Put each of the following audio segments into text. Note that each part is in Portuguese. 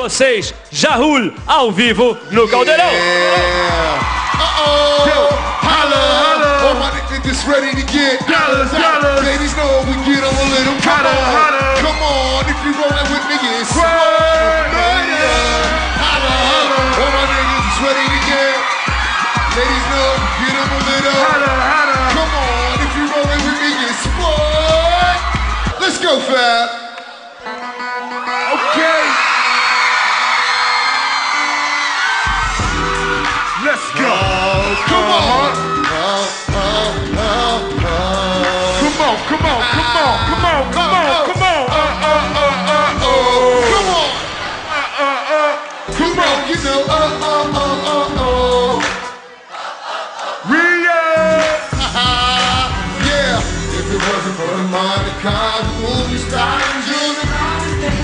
vocês, Jahul, ao vivo no Caldeirão. Uh-oh. Holla, holla. All my niggas just ready to get Dollars, dollars. Ladies know we get 'em a little. On. holla. Come on. If you rollin' with me, it's Go. Come on. Come on, come on, come on, come on, come on, come on. Uh, uh, uh, uh, oh. Come on. Come on. You know, uh, uh, uh, uh, uh. Rio. yeah. If it wasn't for the Monte Carlo movie stars, you'd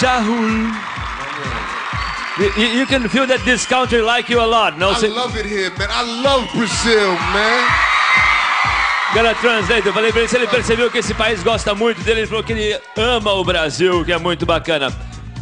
Jahul. You, you- can feel that this country like you a lot, no? I love it here, man. I love Brazil, man. Gonna translate. Eu falei pra ele se ele percebeu que esse país gosta muito dele. Ele falou que ele ama o Brasil, que é muito bacana.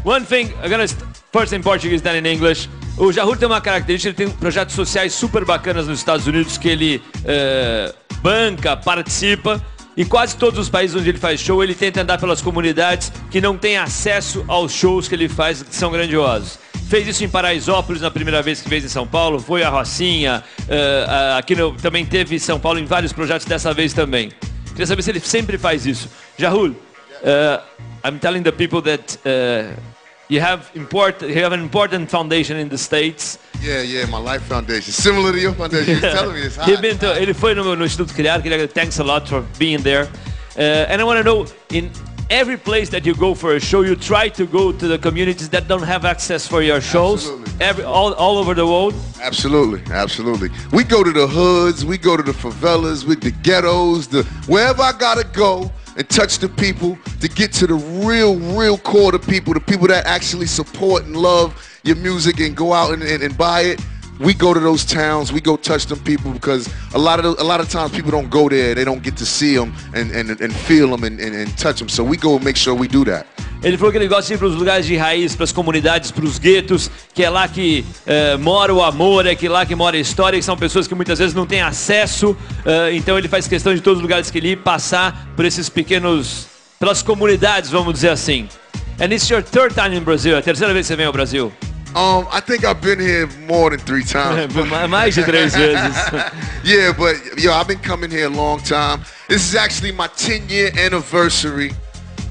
One thing, I'm gonna st- first in Portuguese, then in English. O Jahul tem uma característica, ele tem projetos sociais super bacanas nos Estados Unidos que ele eh, banca, participa. Em quase todos os países onde ele faz show, ele tenta andar pelas comunidades que não têm acesso aos shows que ele faz, que são grandiosos. Fez isso em Paraisópolis na primeira vez que fez em São Paulo, foi a Rocinha, eh, ah, aqui no- também teve São Paulo em vários projetos dessa vez também. Queria saber se ele sempre faz isso. Jahul, uh, I'm telling the people that uh, you have import, you have an important foundation in the States. Yeah, yeah, my life foundation. Similar to your foundation. You're telling me it's hot. Been to- ele foi no, no Instituto Criar, queria thanks a lot for being there. Uh, and I want to know, in every place that you go for a show, you try to go to the communities that don't have access for your shows, Absolutely. every, all, all over the world. Absolutely, absolutely. We go to the hoods, we go to the favelas, with the ghettos, the wherever I gotta go and touch the people to get to the real, real core of the people, the people that actually support and love your music and go out and, and, and buy it. We go to those towns, we go touch them people because a lot of a lot of times people don't go there, they don't get to see them and, and, and feel them and, and, and touch them. So we go make sure we do that. Ele falou que ele gosta de ir para os lugares de raiz, para as comunidades, para os guetos, que é lá que eh, mora o amor, é que lá que mora a história, que são pessoas que muitas vezes não têm acesso. eh, então ele faz questão de todos os lugares que ele ir passar por esses pequenos, pelas comunidades, vamos dizer assim. And it's your third time in Brazil, é a terceira vez que você vem ao Brasil. Um, I think I've been here more than three times. Mais de três vezes. yeah, but yo, I've been coming here a long time. This is actually my 10 year anniversary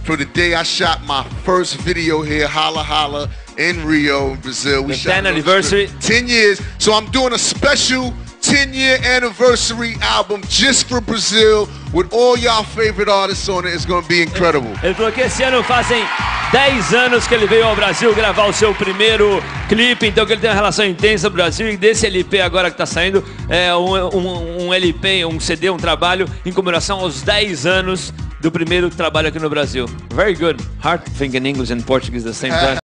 for the day I shot my first video here, Holla Holla, in Rio, Brazil. We The shot 10th a little anniversary. strip. 10 years. So I'm doing a special 10 year anniversary album just for Brazil with all y'all favorite artists on it. It's gonna be incredible. Ele falou que esse ano fazem 10 anos que ele veio ao Brasil gravar o seu primeiro clipe, então que ele tem uma relação intensa com o Brasil e desse LP agora que está saindo é um, um, um LP, um CD, um trabalho em comemoração aos 10 anos do primeiro trabalho aqui no Brasil. Very good. Hard to think in English and Portuguese at the same time.